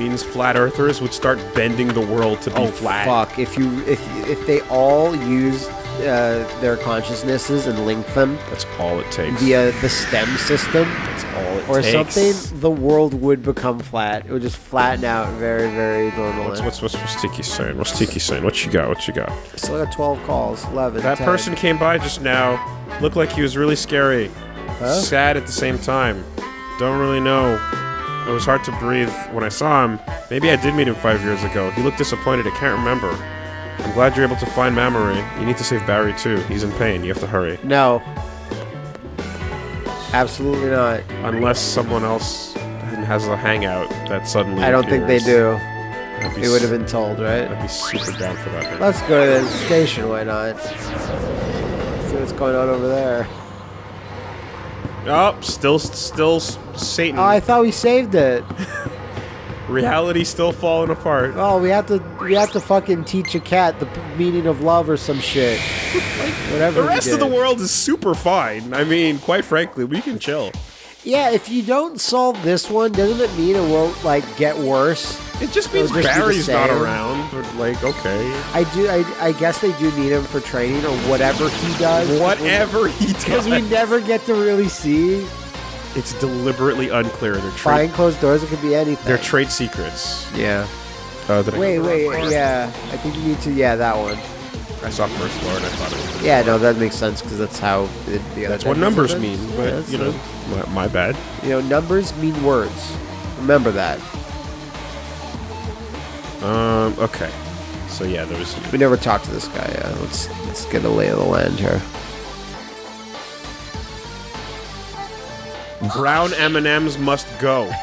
means flat earthers would start bending the world to be Oh flat. fuck! If you if if they all use uh, their consciousnesses and link them That's all it takes. via the STEM system That's all it or takes. something, the world would become flat. It would just flatten out very very normally. What's, what's, what's, what's Tiki saying? What's Tiki saying? What you got? What you got? Still got 12 calls, 11. That 10. person came by just now. Looked like he was really scary. Sad at the same time. Don't really know. It was hard to breathe when I saw him. Maybe I did meet him five years ago. He looked disappointed. I can't remember. I'm glad you're able to find Mamori. You need to save Barry too. He's in pain. You have to hurry. No. Absolutely not. Unless someone else has a hangout that suddenly. I don't think they do. It would have been told, right? I'd be super down for that. Let's go to the station, why not? See what's going on over there. Oh, still, still Satan. Oh, I thought we saved it. Reality still falling apart. Oh, we have to we have to fucking teach a cat the meaning of love or some shit. Whatever. The rest of the world is super fine. I mean, quite frankly, we can chill. Yeah, if you don't solve this one, doesn't it mean it won't like get worse? It just means just be Barry's not around. But like, okay, I do. I, I guess they do need him for training or whatever he does. whatever he does, Because we never get to really see it's deliberately unclear. They're trade, behind closed doors. It could be anything. they're trade secrets. yeah. Uh, did I Wait, go the wrong wait, part? yeah. I think you need to. Yeah, that one. I saw first floor and I thought it was. Yeah, no, that makes sense because that's how the, the other That's what numbers mean. But that's you know, my, my bad. you know, numbers mean words. Remember that. Um. Okay. So yeah, there was. We never talked to this guy. Yeah, let's let's get a lay of the land here. Brown M and M's must go.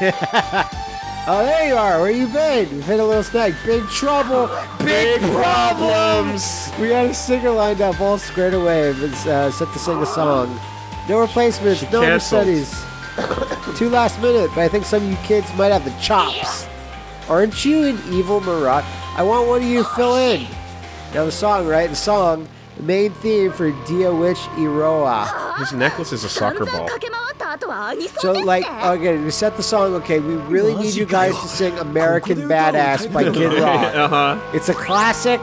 Oh, there you are. Where you been? We've hit a little snag. Big trouble. Big problems. We got a singer lined up, all squared away, and uh, set to sing a song. No replacements. no canceled. understudies. Too last minute, but I think some of you kids might have the chops. Aren't you an evil Marat? I want one of you to fill in. Now the song, right? The song, the main theme for Dia Witch Iroha. His necklace is a soccer ball. So like, okay, we set the song. Okay, we really need you guys to sing "American Badass" by Kid Rock. uh-huh. It's a classic,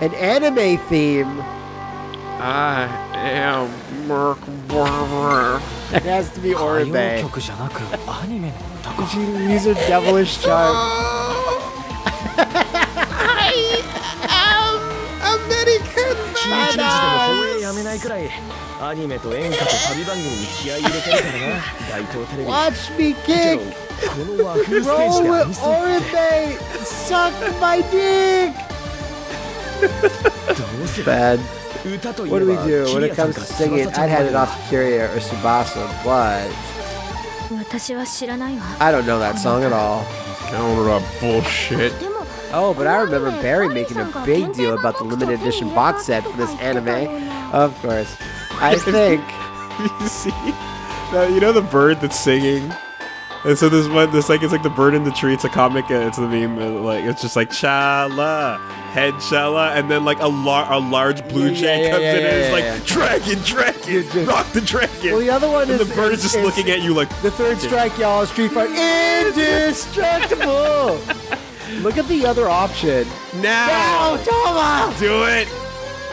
an anime theme. I am it has to be Oribe. These are devilish chimes. Watch me kick! Roll with Orbe. Suck my dick! Bad what do we do when it comes to singing? I'd had it off to Kiria or Tsubasa, but I don't know that song at all. I don't know bullshit. Oh, but I remember Barry making a big deal about the limited edition box set for this anime. Of course. I think. you see? You know the bird that's singing? And so this one, this like it's like the bird in the tree. It's a comic. It's the meme. Like it's just like cha la head Shella, and then like a, lar- a large blue Yeah, jay yeah, comes yeah, in yeah, and yeah, is like, dragon, dragon, just- rock the dragon. Well, the other one and is the bird is, is- just is- looking at you like, The third strike, y'all, Street Fighter. Indestructible! Look at the other option. now, Touma! do it.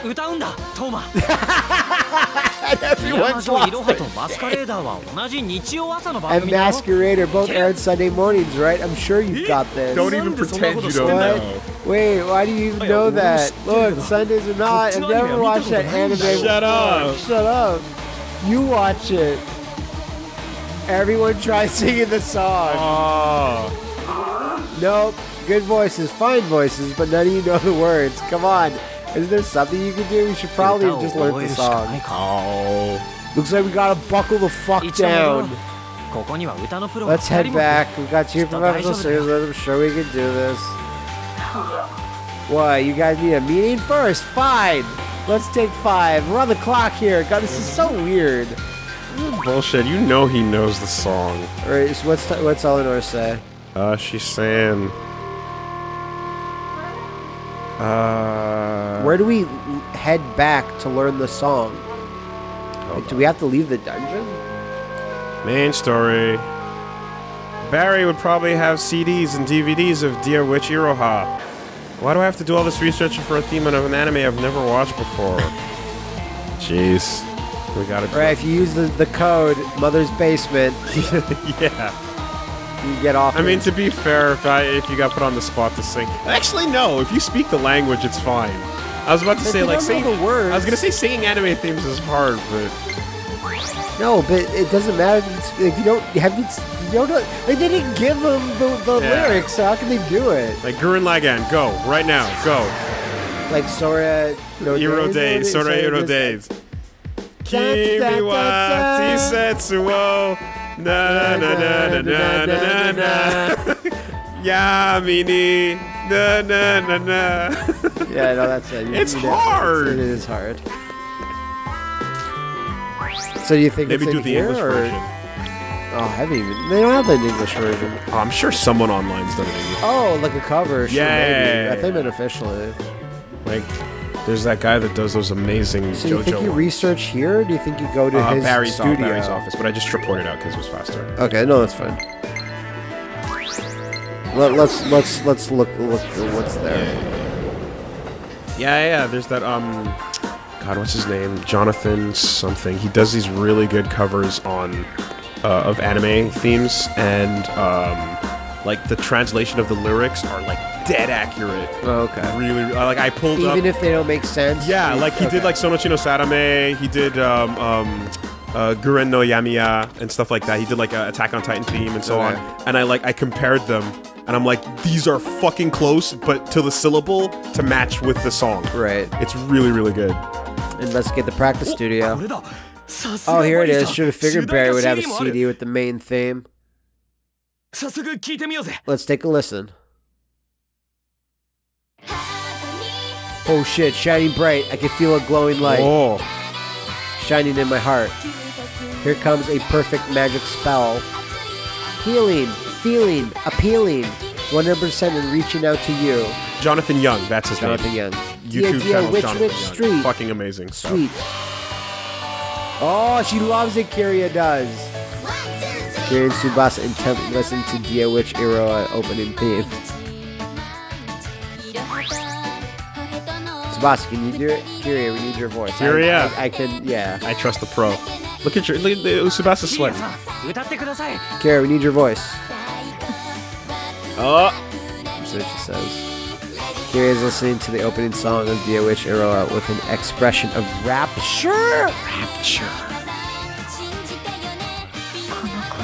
歌うんだトーマ at everyone's and Masquerader both aired Sunday mornings, right? I'm sure you've got this. Don't even pretend you don't know. Wait, why do you even know that? Look, Sundays are not. I've never watched that anime. Shut up. Shut up. You watch it. Everyone try singing the song. Oh. Nope. Good voices, fine voices, but none of you know the words. Come on. Is there something you can do? You should probably have just learn the song. Looks like we gotta buckle the fuck down. Let's head back. We got two professional singers. I'm sure we can do this. What? You guys need a meeting first? Fine. Let's take five. We're on the clock here. God, this is so weird. Bullshit. You know he knows the song. All right. So what's what's Eleanor say? Uh, she's saying. Uh. Where do we head back to learn the song? Like, do we have to leave the dungeon? Main story. Barry would probably have CDs and DVDs of Dear Witch Iroha. Why do I have to do all this research for a theme of an anime I've never watched before? Jeez. We gotta All right, if you use the, the code Mother's Basement, yeah. you get off. I mean, to be fair, if I if you got put on the spot to sing, actually no. If you speak the language, it's fine. I was about to say like singing the words. I was gonna say singing anime themes is hard, but no, but it doesn't matter if, if you don't have you don't know, like they didn't give them the, the yeah. lyrics, so how can they do it? Like Gurren Lagann, go right now, go. Like Sora, no Hero Days, Sora Hero Days. Kimi wa tisetsu wo na na na na na na na. Yamini. Na na na na Yeah, no, that's it. You- It's you know, hard. It is hard. So you think Maybe it's do in the here, English or- version. Oh, I haven't even. They don't have an English version. Oh, I'm sure someone online's done it. in English. Oh, like a cover. Sure, Yeah. maybe. I think it officially. Like, there's that guy that does those amazing So you JoJo. think you ones. research here? Or do you think you go to uh, his Barry's, studio? Barry's office, but I just reported out because it was faster. Okay, no, that's fine. Let, let's let's let's look look what's there. Yeah, yeah. There's that um, God, what's his name? Jonathan something. He does these really good covers on uh, of anime themes, and um, like the translation of the lyrics are like dead accurate. Oh, okay. Really, uh, like I pulled up. Even if they don't make sense. Yeah, like he did like Sonochi no Sadame, he did um um uh, Guren no Yumiya and stuff like that. He did like a Attack on Titan theme and so Okay. on. And I like I compared them and I'm like, these are fucking close, but to the syllable to match with the song. Right. It's really, really good. Investigate the practice studio. Oh, here it is. Should have figured Barry would have a CD with the main theme. Let's take a listen. Oh shit, shining bright. I can feel a glowing light. Whoa. Shining in my heart. Here comes a perfect magic spell. Healing feeling, appealing, 100% and reaching out to you. Jonathan Young, that's his Jonathan name. Young. YouTube Dia, channel Witch, Jonathan Witch Young. Street. Fucking amazing. Sweet. Oh, she loves it, Kiria does. and Tsubasa and Temp listen to Dia Witch Era opening theme. Tsubasa, can you do it? Kiria, we need your voice. Kiria. I, I, I can, yeah. I trust the pro. Look at your, look at Tsubasa's we need your voice. Oh! So she says. Here is listening to the opening song of Dear Witch with an expression of rapture. Rapture.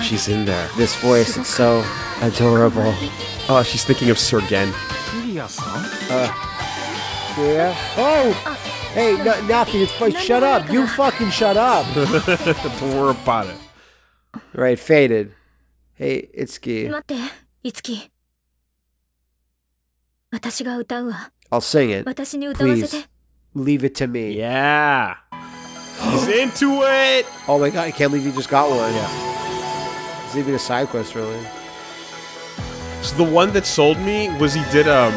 She's in there. This voice, is so adorable. Oh, she's thinking of Sergen. Uh, yeah. Oh! Hey, no, nothing. It's fine. Shut up. You fucking shut up. Don't worry about it. Right, faded. Hey, Itsuki. I'll sing it. Please, leave it to me. Yeah. He's into it. Oh my god, I can't believe he just got one. Yeah. It's even a side quest, really. So the one that sold me was he did um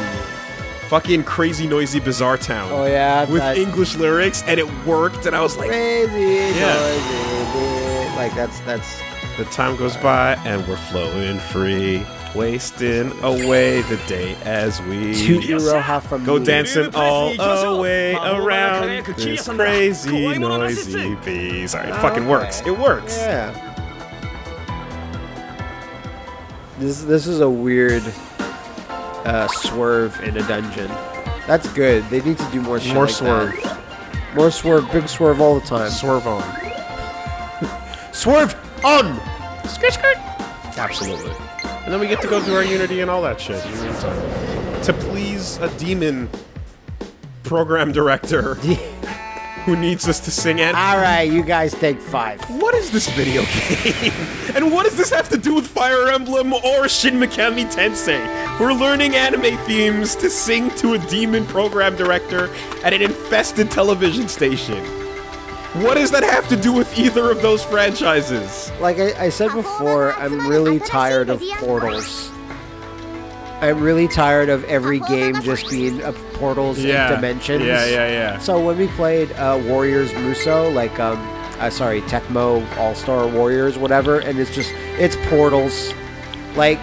fucking crazy noisy bizarre town. Oh yeah, with that. English lyrics and it worked, and I was like, crazy yeah. noisy, like that's that's. The time goes by and we're flowing free wasting away the day as we two Iroha from Go dancing all away around okay, this Kiria-san. crazy noisy nasitsu. bee. Sorry, it fucking works. It works. Yeah. This this is a weird uh, swerve in a dungeon. That's good. They need to do more shit More like swerve. that. More swerve. Big swerve all the time. Swerve on. Swerve on. Skirt, skirt. Absolutely. And then we get to go through our Unity and all that shit. To, to please a demon program director. who needs us to sing anime. All right, you guys take five. What is this video game? and what does this have to do with Fire Emblem or Shin Megami Tensei? We're learning anime themes to sing to a demon program director at an infested television station. What does that have to do with either of those franchises? Like I, I said before, I'm really tired of portals. I'm really tired of every game just being a portals Yeah. and dimensions. Yeah, yeah, yeah. So when we played uh, Warriors Muso, like um, uh, sorry, Tecmo All Star Warriors, whatever, and it's just it's portals. Like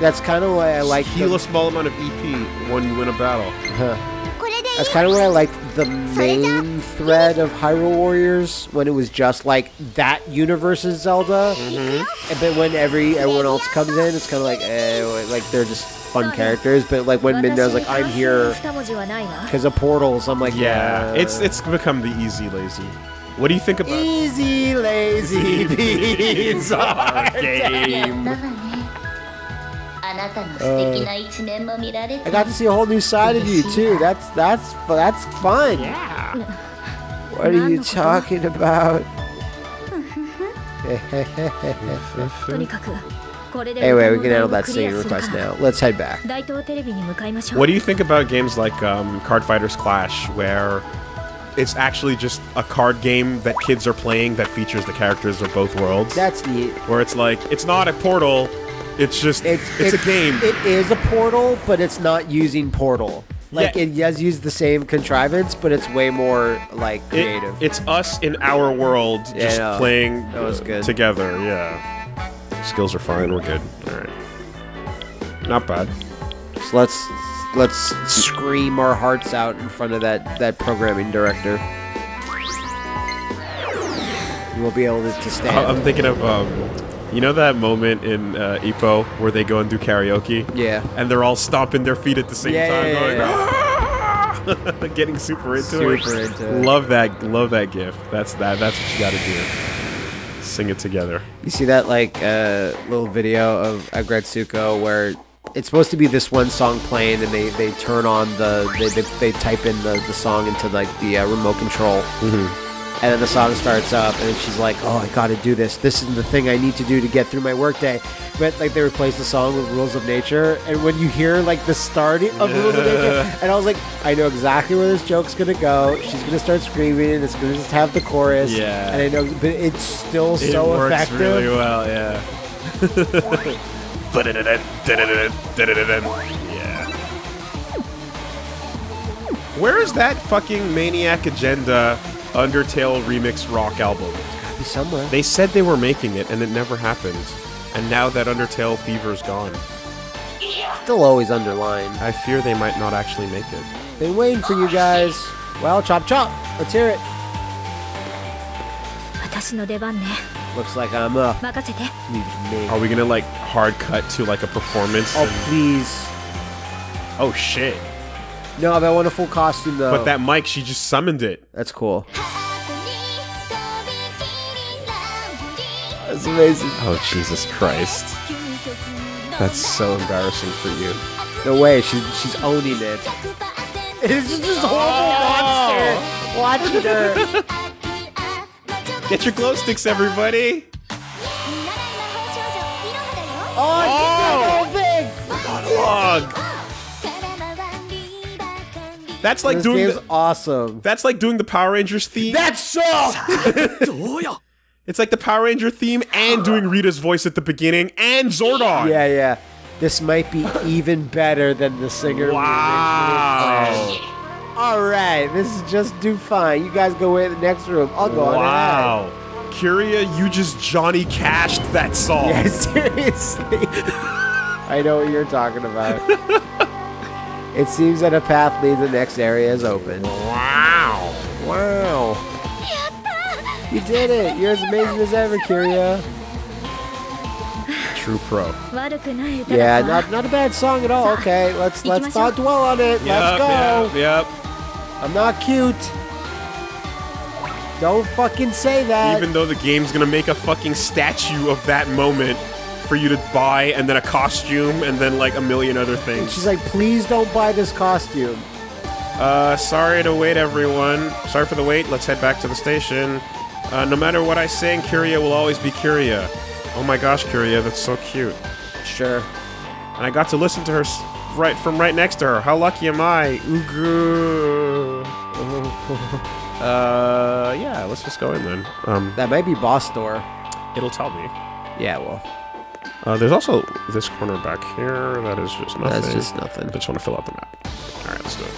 that's kind of why I like Heal the, a small amount of EP when you win a battle. That's kind of what I like the main thread of Hyrule Warriors when it was just like that universe is Zelda, mm-hmm. but when every everyone else comes in, it's kind of like eh, like they're just fun characters. But like when Midna's like I'm here because of portals, I'm like yeah, yeah, it's it's become the easy lazy. What do you think about easy lazy beans game? Uh, I got to see a whole new side of you too. That's that's that's fun. Yeah. What are you talking about? anyway, we can handle that singing request now. Let's head back. What do you think about games like um, Card Fighters Clash, where it's actually just a card game that kids are playing that features the characters of both worlds? That's neat. Where it's like, it's not a portal, it's just it's, It's a game. It is a portal, but it's not using portal. Like Yeah. it does use the same contrivance, but it's way more like It- creative. it's us in our world Yeah, just playing That was good. together. Yeah, skills are fine. We're good. All right, not bad. so let's let's scream our hearts out in front of that that programming director. We'll be able to, to stand. I'm thinking of um, you know that moment in uh, Ippo where they go and do karaoke. yeah. and they're all stomping their feet at the same Yeah, time, yeah, going, yeah, "Ah!" getting super into it. Super into it. Love that, love that gif. That's that. That's what you got to do. Sing it together. You see that like uh, little video of Aggretsuko where it's supposed to be this one song playing, and they, they turn on the they, they, they type in the, the song into like the uh, remote control, and then the song starts up, and she's like, "Oh, I got to do this. This is the thing I need to do to get through my workday." But like they replace the song with Rules of Nature, and when you hear like the starting of Rules of Nature, and I was like, I know exactly where this joke's gonna go. She's gonna start screaming, and it's gonna just have the chorus. Yeah. and I know, but it's still It so works effective. really well. Yeah. yeah. Where is that fucking Maniac Agenda Undertale remix rock album? Be somewhere. They said they were making it, and it never happened. And now that Undertale fever's gone, Still always underlined. I fear they might not actually make it. Been waiting for you guys. Well, chop chop. Let's hear it. 私の出番ね Looks like I'm up. 任せて Leave me. Are we gonna like hard cut to like a performance? Oh and- please. oh shit! No, that wonderful a full costume though. But that mic, she just summoned it. That's cool. That's amazing. Oh Jesus Christ! That's so embarrassing for you. No way, she's she's owning it. It's just this horrible monster oh. watching her. Get your glow sticks, everybody. Oh, I did that whole thing. Monologue. That's like This doing. game's The, awesome. that's like doing the Power Rangers theme. That's so. it's like the Power Ranger theme and doing Rita's voice at the beginning and Zordon. yeah, yeah. This might be even better than the singer. Wow. All right, this is just do fine. You guys go in the next room. I'll go on ahead. Wow. Kiria, you just Johnny cashed that song. Yeah, seriously. I know what you're talking about. It seems that a path leads the next area is open. Wow! Wow! You did it! You're as amazing as ever, Kiria. True pro. Yeah, not, not a bad song at all. Okay, let's let's not dwell on it. Yep, let's go. Yep, yep. I'm not cute. Don't fucking say that. Even though the game's gonna make a fucking statue of that moment for you to buy, and then a costume, and then like a million other things. She's like, please don't buy this costume. Uh, sorry to wait, everyone. Sorry for the wait. Let's head back to the station. Uh, no matter what I sing, Kiria will always be Kiria. Oh my gosh, Kiria, that's so cute. Sure. And I got to listen to her s- right from right next to her. How lucky am I? Ooh. uh, yeah, let's just go in then. Um, That might be boss door. it'll tell me. Yeah, well, Uh, there's also this corner back here. That is just nothing. that's just nothing. I just want to fill out the map. All right, let's do it.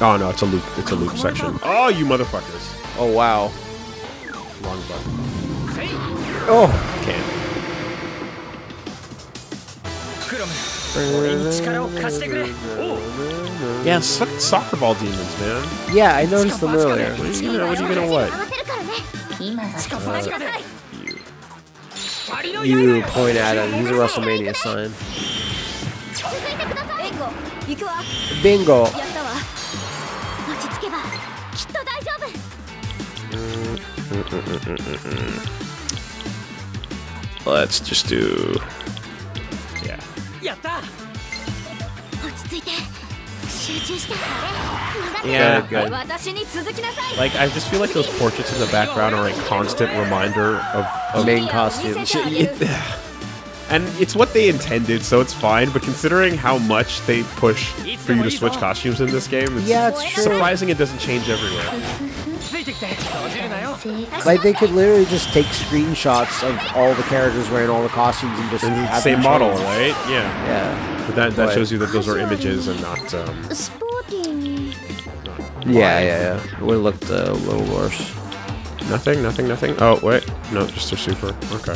Oh no, it's a loop. It's a loop section. Oh, you motherfuckers! Oh wow. Wrong button. Oh. Can't. クロム俺に力を貸してくれおう Yeah, it's fucking soccer ball demons, man. Yeah, I noticed them earlier. What are you gonna? What are you gonna what? You, you point at him. He's a WrestleMania sign. Bingo. Let's just do Yeah, good. Like I just feel like those portraits in the background are a constant reminder of, of main costume. and it's what they intended, so it's fine. But considering how much they push for you to switch costumes in this game, it's, yeah, it's surprising it doesn't change everywhere. Like they could literally just take screenshots of all the characters wearing all the costumes and just and have same model, right? Yeah. Yeah. But that, that shows you that those are images and not. Um, Sporting. yeah, yeah, yeah. It would have looked uh, a little worse. Nothing, nothing, nothing. Oh, wait. No, just a super. Okay.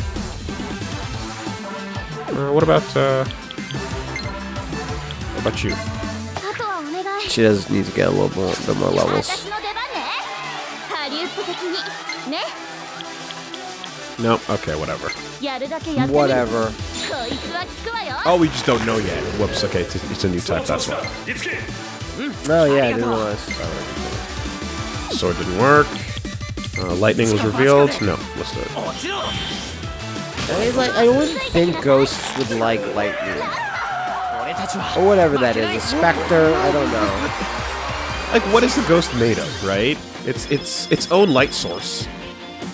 Uh, what about. Uh, what about you? She does need to get a little more, bit more levels. No, okay, whatever. Whatever. Oh, we just don't know yet. Whoops, okay, it's a, it's a new type, that's why. Oh, yeah, I didn't realize. Sword didn't work. Uh, lightning was revealed. No, let's do it. I, mean, like, I think ghosts would like lightning. Or whatever that is, a specter, I don't know. Like, what is the ghost made of, right? It's, it's its own light source.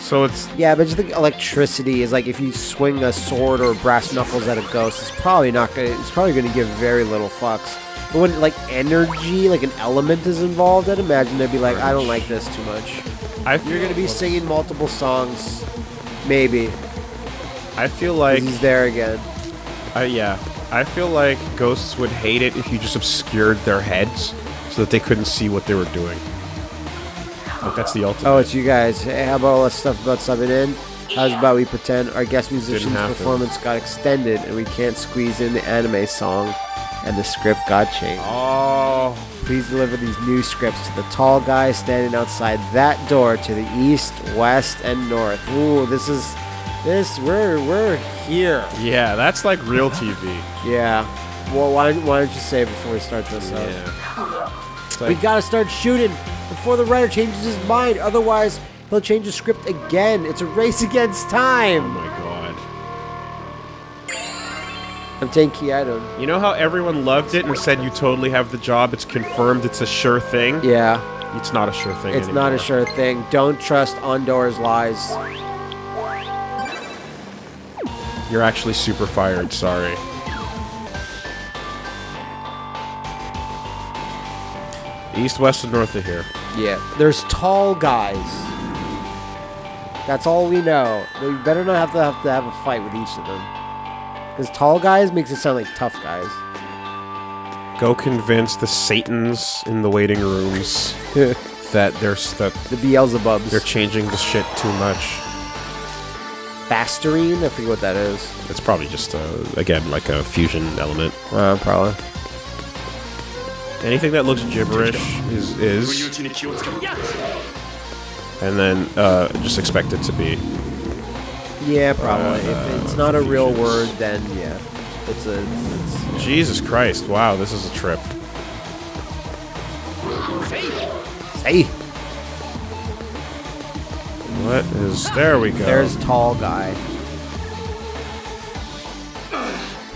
So it's Yeah, but just think electricity is like if you swing a sword or brass knuckles at a ghost, it's probably not gonna. It's probably gonna give very little fucks. But when like energy, like an element is involved, I'd imagine they'd be like, I don't like this too much. I You're gonna be singing multiple songs, maybe. I feel like he's there again. I yeah. I feel like ghosts would hate it if you just obscured their heads so that they couldn't see what they were doing. Like that's the ultimate. Oh, it's you guys. Hey, how about all that stuff about subbing in? How's about we pretend our guest musician's performance got extended and we can't squeeze in the anime song and the script got changed? Oh, Please deliver these new scripts to the tall guy standing outside that door to the east, west, and north. Ooh, this is this we're we're here. yeah, that's like real TV. Yeah. Well, why don't, why don't you say it before we start this up? Yeah. It's We gotta start shooting before the writer changes his mind. Otherwise, he'll change the script again. It's a race against time. oh my god. I'm taking Kyoto. You know how everyone loved it and said you totally have the job? It's confirmed. It's a sure thing. Yeah, It's not a sure thing. it's not a sure thing. Don't trust Ondor's lies. You're actually super fired. Sorry. East, west, and north of here. Yeah, there's tall guys. That's all we know. We better not have to have to have a fight with each of them. Because tall guys makes it sound like tough guys. Go convince the Satans in the waiting rooms that they're that Beelzebubs. they're changing the shit too much. Fasterine? I forget what that is. It's probably just uh, again like a fusion element. Uh, probably. Anything that looks gibberish is is, and then uh, just expect it to be. Yeah, probably. Uh, if it's not a real word, then yeah. It's a. It's, Jesus Christ! Wow, this is a trip. hey, What is? There we go. there's tall guy.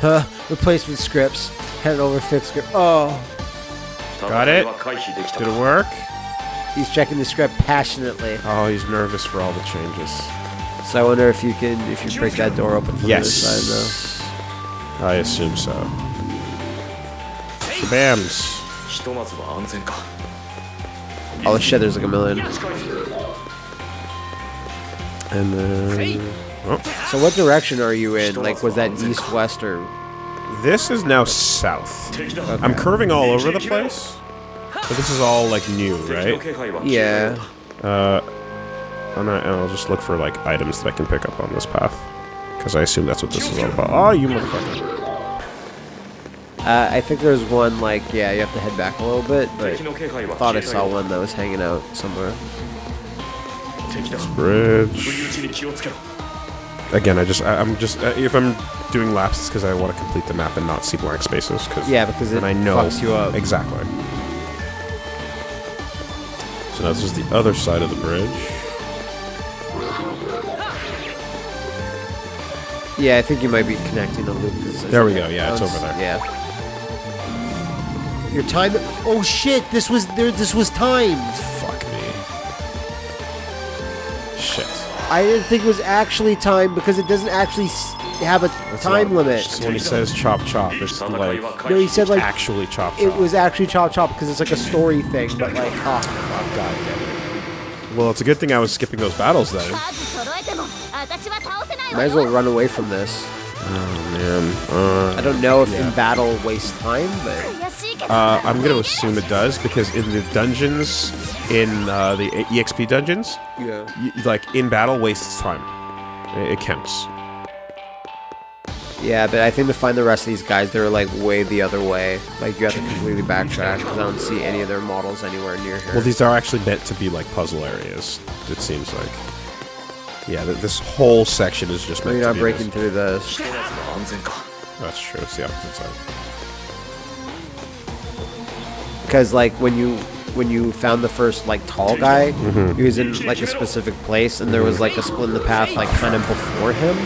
Huh, replacement scripts. Head over fixed script. Oh, Got it. Did it work? He's checking the script passionately. Oh, he's nervous for all the changes. So I wonder if you can, if you break that door open from yes. the other side, though. I assume so. Bams. Oh shit, there's like a million. And then. Oh. So what direction are you in? Like, was that east, west, or this is now south. I'm curving all over the place. But this is all, like, new, right? Yeah. Uh, and, I, will just look for, like, items that I can pick up on this path. Because I assume that's what this is all about. Oh, you motherfucker. Uh, I think there's one, like, yeah, you have to head back a little bit, but I thought I saw one that was hanging out somewhere. This bridge. Again, I just, I, I'm just, uh, if I'm doing laps, it's because I want to complete the map and not see blank spaces. Cause Yeah, because it I know fucks you up. exactly. So now this is the other side of the bridge. Yeah, I think you might be connecting the loop. 'cause There we go, yeah, it's over there. Yeah. Your time. Oh shit! This was there. This was timed. Fuck I didn't think it was actually timed because it doesn't actually s- have a That's time not- limit. So when he says chop chop, it's 戦い like は No, he said like actually chop chop. it was actually chop chop because it's like a story thing, but like oh fuck, god damn it. Well, it's a good thing I was skipping those battles then. 数揃えても私は倒せない Might わ as よ well run away from this. Oh man. Uh, I don't know if Yeah. in battle wastes time, but 悔しいけど uh, I'm going to assume it does because in the dungeons, in uh, the EXP dungeons, yeah, like in battle wastes time. It, it counts. Yeah, but I think to find the rest of these guys, they're like way the other way. Like you have to completely backtrack because I don't see any of their models anywhere near here. Well, these are actually meant to be like puzzle areas. It seems like. Yeah, th- this whole section is just meant. You're not breaking this. through the. That's true. It's the opposite side because like when you when you found the first like tall guy Mm-hmm. he was in like a specific place and there was like a split in the path like kind of before him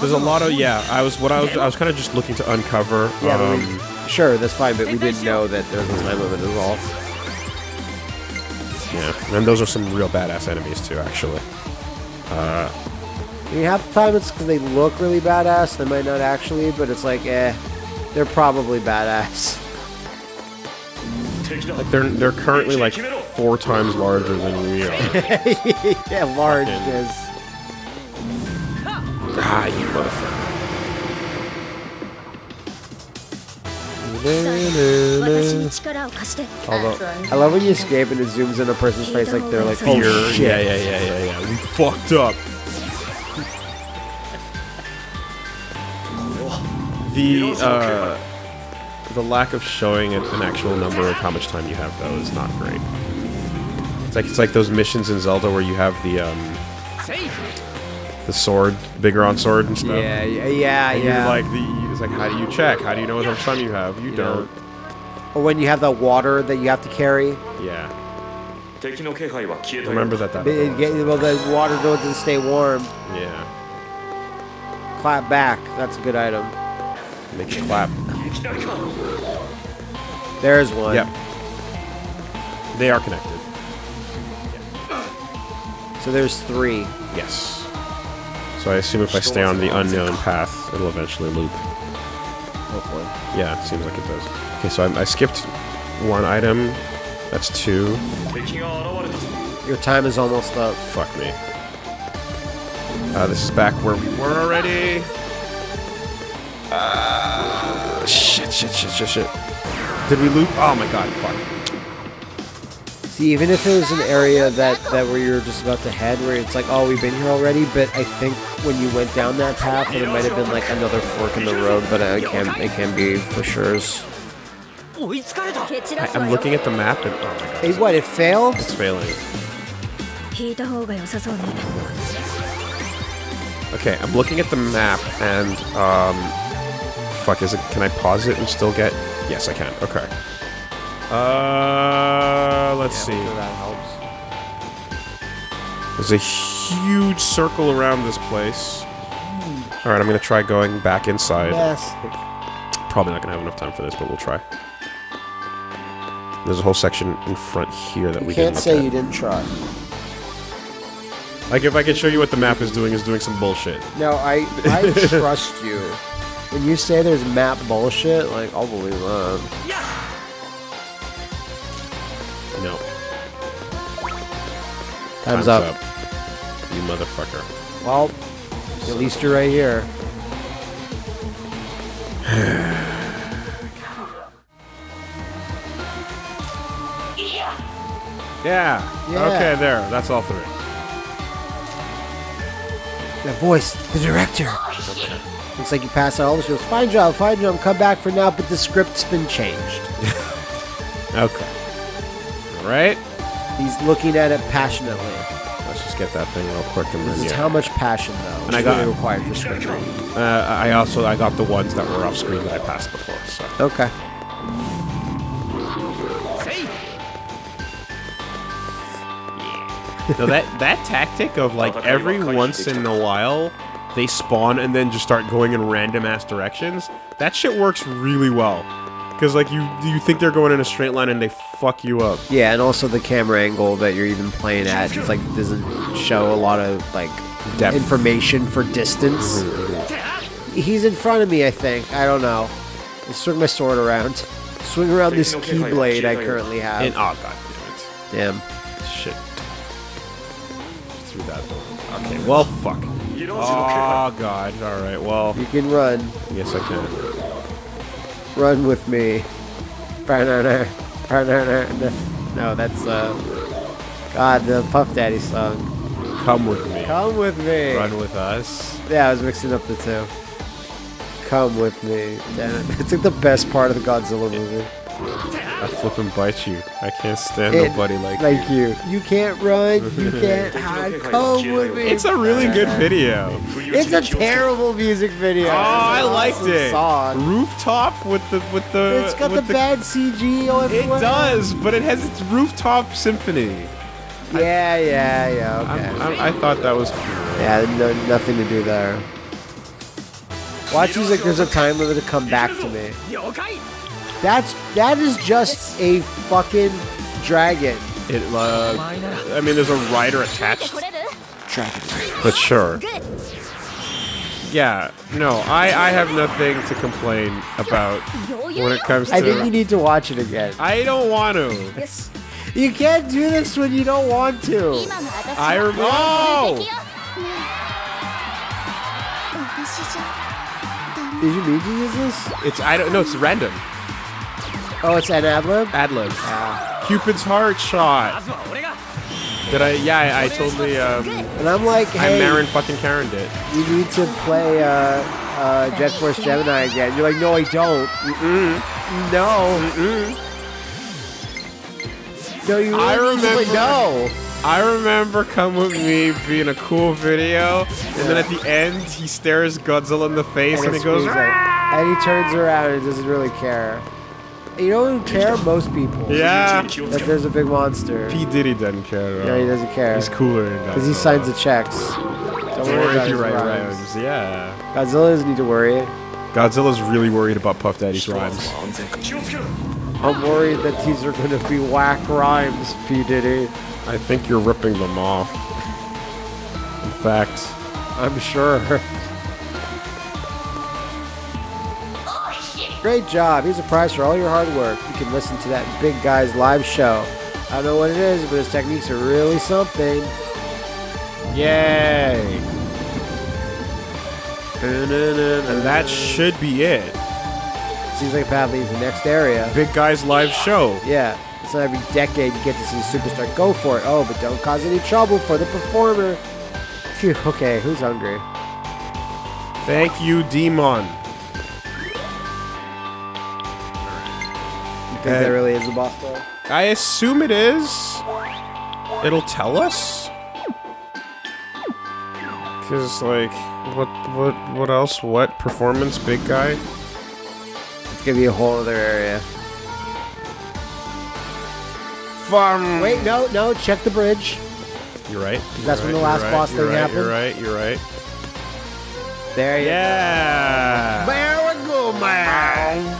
There's a lot of yeah. I was what I was I was kind of just looking to uncover. yeah um, we, sure that's fine but we didn't know that there was a time limit at all yeah, and those are some real badass enemies too, actually. I mean, half the time it's because they look really badass they might not actually but it's like eh they're probably badass. Like they're they're currently like four times larger than we are. yeah, large Fucking. is. Ah, you motherfucker. Although, I love when you escape and it zooms in a person's face like they're like, oh shit. Yeah, yeah, yeah, yeah, yeah. We fucked up. The uh, the lack of showing an, an actual number of how much time you have though is not great. It's like it's like those missions in Zelda where you have the um, the sword, Biggoron sword and stuff. Yeah, yeah, yeah. And yeah. like the it's like how do you check? How do you know how much time you have? You yeah. don't. Or when you have the water that you have to carry. Yeah. Remember that. that it, it, well, the water doesn't stay warm. Yeah. Clap back. That's a good item. Make you clap. There's one. Yep. They are connected. So there's three. Yes. So I assume if I stay on the unknown path, it'll eventually loop. Hopefully. Yeah, it seems like it does. Okay, so I, I skipped one item. That's two. Your time is almost up. Fuck me. Uh, this is back where we were already. Uh, Shit, shit, shit, shit, shit. Did we loop? Oh my god, fuck. See, even if it was an area that, that where you're just about to head, where it's like, oh, we've been here already, but I think when you went down that path, it might have been like another fork in the road, but it can it can be for sure. I, am looking at the map and oh my god. Hey, what? It failed? It's failing. Okay, I'm looking at the map and um, fuck is it can I pause it and still get Yes, I can. Okay. Uh let's see. that helps. There's a huge circle around this place. All right, I'm gonna try going back inside. Yes. Probably not gonna have enough time for this, but we'll try. There's a whole section in front here that we Can't didn't say look you didn't try. Like if I could show you what the map is doing, is doing some bullshit. No, I I trust you. When you say there's map bullshit, like I'll believe that. No. Time's, up. You motherfucker. Well, at least you're right here. Yeah. Yeah. Okay, there. That's all three. The voice, the director. Looks like you passed out all the shows. Fine job, fine job. Come back for now, but the script's been changed. Okay. All right. He's looking at it passionately. Let's just get that thing real quick and This then is yeah. how much passion, though, And I is got- really required for script. Uh, I also I got the ones that were off screen that I passed before. So Okay. no, that that tactic of like every once in a while they spawn and then just start going in random ass directions. That shit works really well. Cause like you you think they're going in a straight line and they fuck you up. Yeah, and also the camera angle that you're even playing at, it's like doesn't show a lot of like Depth. information for distance. He's in front of me, I think. I don't know. Let's swing my sword around. Swing around this keyblade I currently have. And oh god damn Damn. Shit. Through that. Okay, well fuck. Oh god. Alright, well You can run. yes I can. Run with me. Ba-na-na, ba-na-na. No, that's uh God, the Puff Daddy song. Come with me. Come with me. Run with us. Yeah, I was mixing up the two. Come with me. Damn it. It's like the best part of the Godzilla movie. I flip and bite you. I can't stand It- nobody like, Like you. You can't run. You can't hide. Come with me. It's a really good video. It's a terrible music video. Oh, I It's an liked awesome it. Song. Rooftop with the with the. It's got the, with bad CG all It everywhere. does, but it has its rooftop symphony. Yeah, yeah, yeah. Okay. I'm- I'm- I thought that was cool. yeah, no, nothing to do there. Watch these like there's a time limit to come back to me. That's that is just a fucking dragon. It. Uh, I mean, there's a rider attached. Dragon. But sure. Yeah. No, I I have nothing to complain about when it comes to. I think you need to watch it again. I don't want to. You can't do this when you don't want to. I remember. Oh! oh! Did you mean to use this? It's I don't know. It's random. Oh, it's an ad lib. Ad lib. Cupid's heart shot. Did I? Yeah, I, I totally. Um, And I'm like, I hey, Marin fucking Karen did. you need to play uh, uh, Jet Force Gemini again. You're like, no, I don't. Mm-mm. No. No, you I really need to play- remember- No. I remember "Come with Me" being a cool video, and then at the end he stares Godzilla in the face and, it he goes, like- and he turns around and doesn't really care. You don't care, most people. "Yeah." That there's a big monster. P Diddy doesn't care. No, he doesn't care. He's cooler than Godzilla. Because he signs the checks. Don't worry about if you write rhymes. rhymes. Yeah. Godzilla doesn't need to worry. Godzilla's really worried about Puff Daddy's rhymes. I'm worried that these are going to be whack rhymes, P. Diddy. I think you're ripping them off. In fact, I'm sure. Great job. Here's a prize for all your hard work. You can listen to that big guy's live show. I don't know what it is, but his techniques are really something. yay! And that should be it. Seems like a probably the next area. Big Guy's live show. Yeah. So every decade you get to see a superstar go for it. Oh, but don't cause any trouble for the performer. Phew, okay, who's hungry? Thank you, Demon. Think that Uh, really is the boss though? I assume it is. It'll tell us. Cause like, what, what, what else? What performance? Big guy. It's gonna be a whole other area. Farm. Wait, no, no, check the bridge. You're right. That's you're when the last you're boss right, thing right, happened? You're right. You're right. There you Yeah. go. There we go, man.